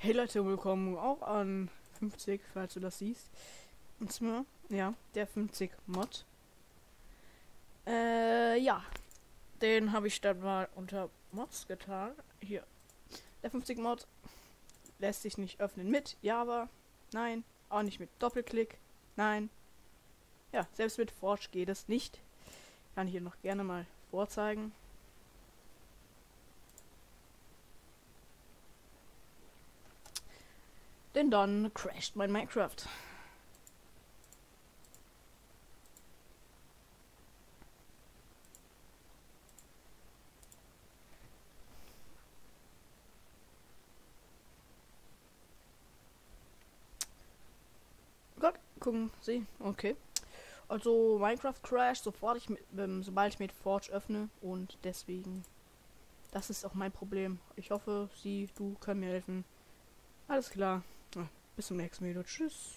Hey Leute, willkommen auch an 50, falls du das siehst. Und zwar, ja, der 50 Mod. Äh, ja. Den habe ich dann mal unter Mods getan. Hier. Der 50 Mod lässt sich nicht öffnen mit Java. Nein. Auch nicht mit Doppelklick. Nein. Ja, selbst mit Forge geht es nicht. Kann ich hier noch gerne mal vorzeigen. Denn dann crasht mein Minecraft. Gott, gucken Sie, okay. Also Minecraft crasht sofort ich mit, ähm, sobald ich mit Forge öffne und deswegen das ist auch mein Problem. Ich hoffe, Sie, du können mir helfen. Alles klar. Bis zum nächsten Video. Tschüss.